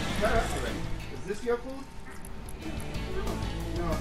Is this your food? No.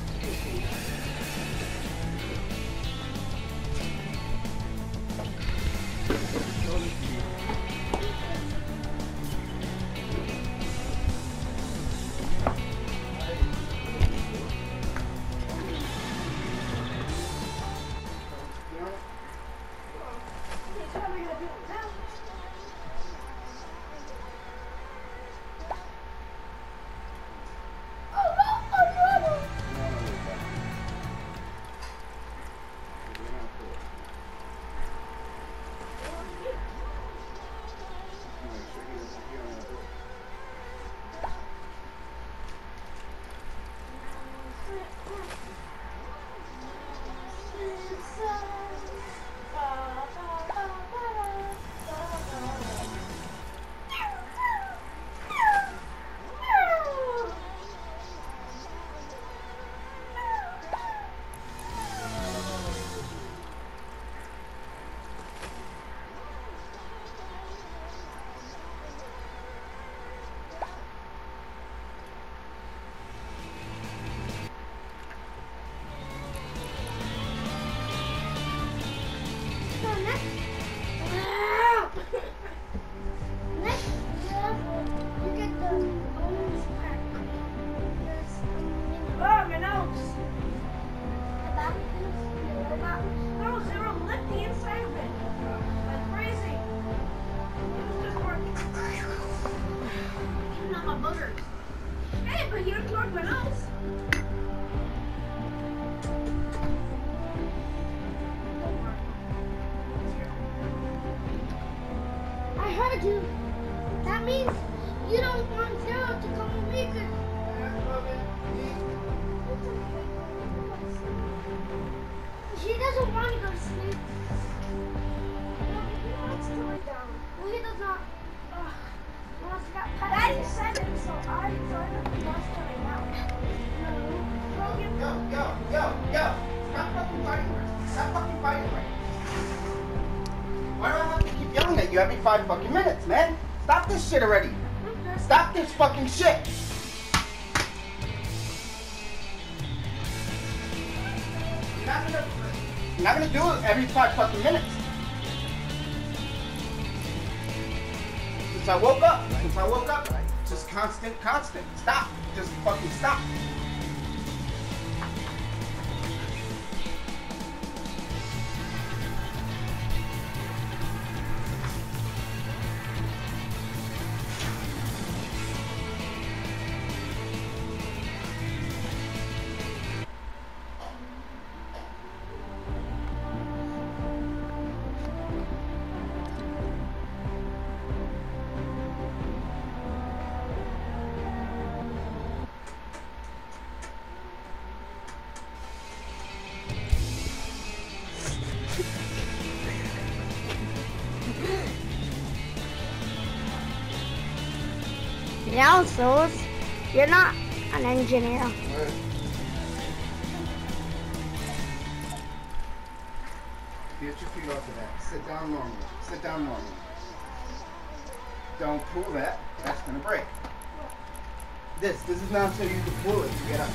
Doesn't want to go to sleep. No, he wants to lay down. Well, he does not. Ugh. He wants to get pet. Daddy said it, so I joined up and watched it right now. No. Logan, Yo, yo, yo, yo. Stop fucking fighting right Stop fucking fighting right Why do I have to keep yelling at you every five fucking minutes, man? Stop this shit already. Stop this fucking shit. You're not gonna do it every five fucking minutes. Since I woke up, since I woke up, just constant, constant. Stop. Just fucking stop. Souls, you're not an engineer. Get your feet off of that. Sit down normally. Sit down normally. Don't pull that. That's gonna break. This. This is not until you can pull it to get up.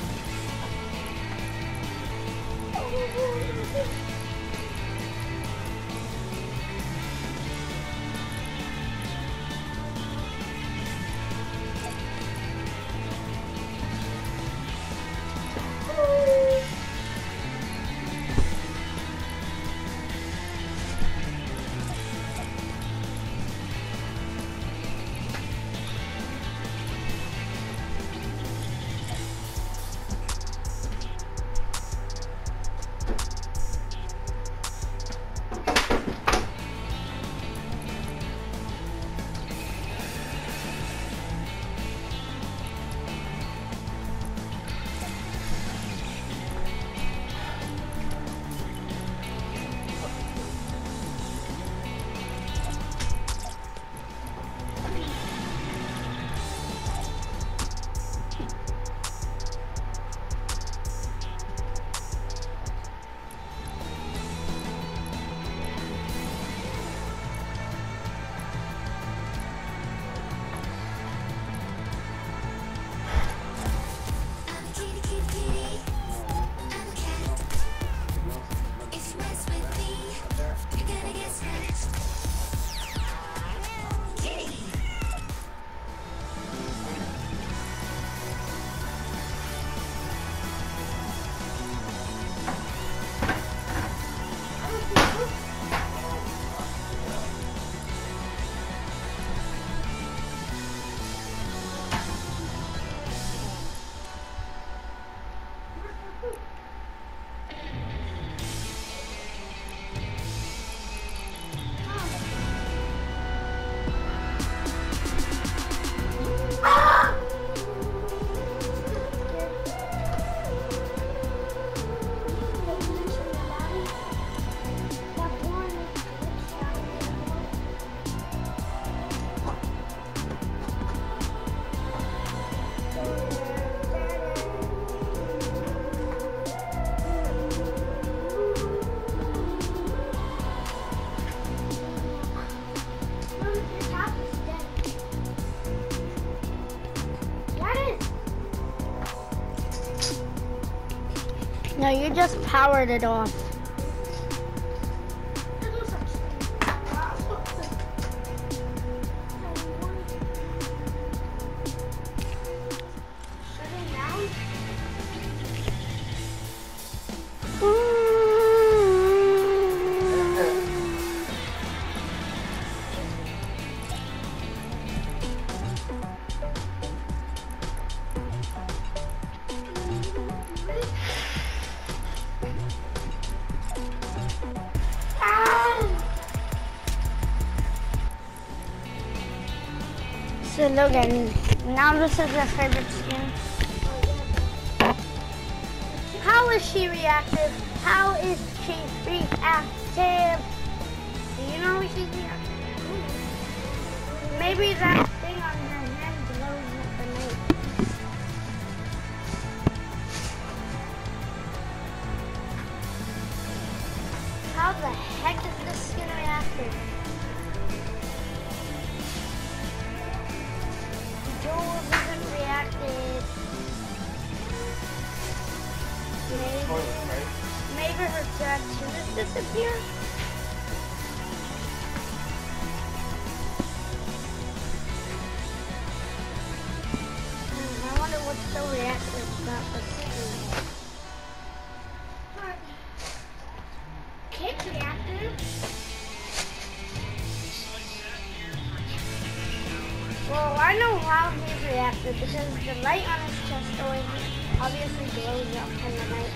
Powered it off. So Logan, now this is your favorite skin. How is she reactive? How is she reactive? Do you know how she's reactive? Maybe that he's because the light on his chest always obviously glows up in the night.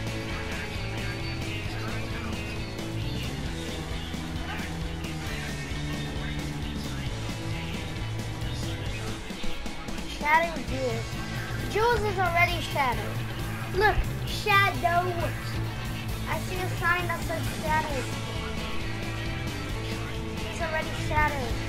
Shadow Jules. Jules is already shadowed. Look, shadow. I see a sign that says shadow. He's already shadowed.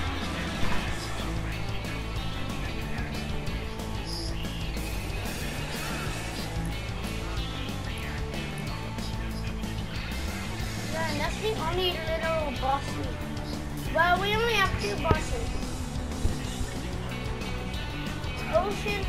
That's the only little boss. Well, we only have two bosses. Ocean,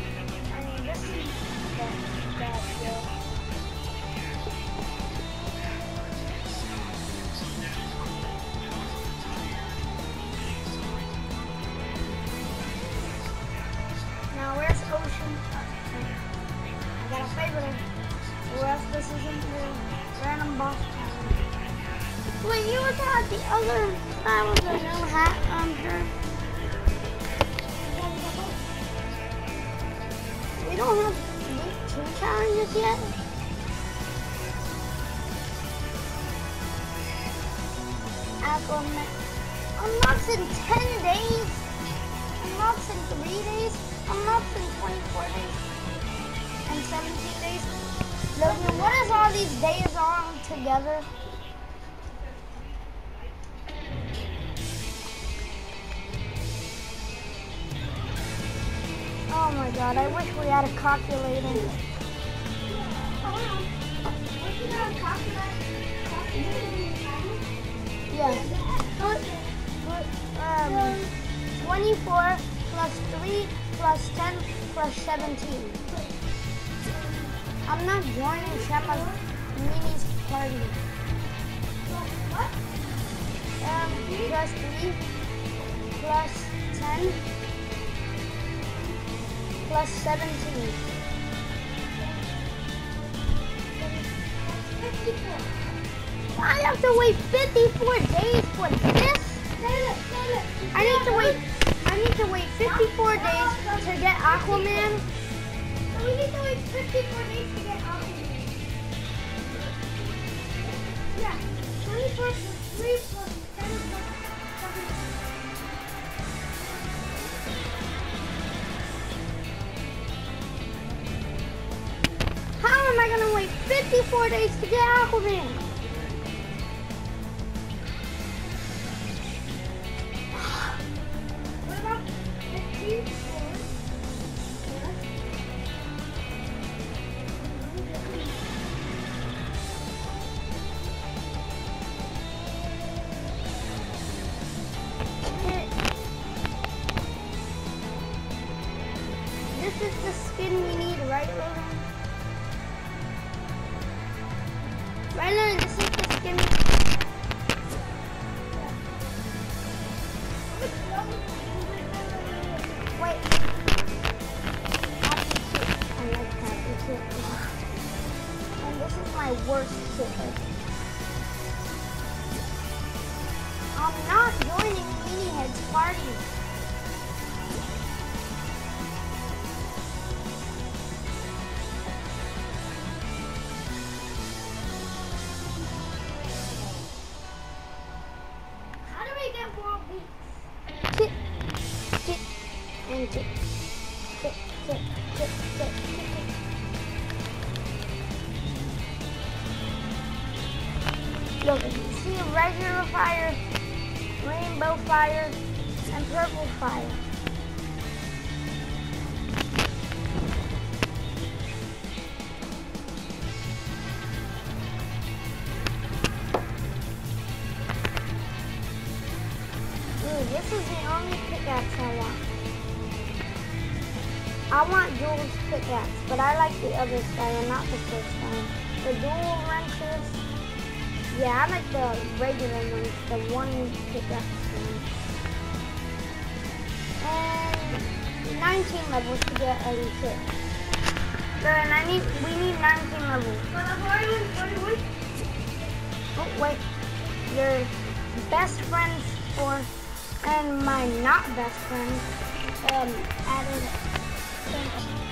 other side with the no hat on her. We don't have two challenges yet. Aquaman. Unlocks in 10 days. Unlocks in 3 days. Unlocks in 24 days. And 17 days. Logan, what is all these days on together? My god, I wish we had a calculator. Yeah. Put, put, um, 24 plus 3 plus 10 plus 17. I'm not joining Shema's Mini's party. What? Um, plus 3 plus 10 plus 17. I have to wait 54 days for this? I need to wait. I need to wait 54 days to get Aquaman. We need to wait 54 days to get Aquaman. Yeah. 24 plus 3 plus 10 plus 17. How am I gonna wait 54 worst kit. I'm not joining Mini Head's party. How do we get more kit, and. See fire, rainbow fire, and purple fire. Ooh, this is the only pickaxe I want. I want Jules' pickaxe, but I like the other style, not the first one. The dual wrenches. Yeah, I like the regular ones, the one pickaxe one. And 19 levels to get a kit. So, and I need, we need 19 levels. But I'm already wait, wait. Oh, wait. Your best friends for and my not best friend um added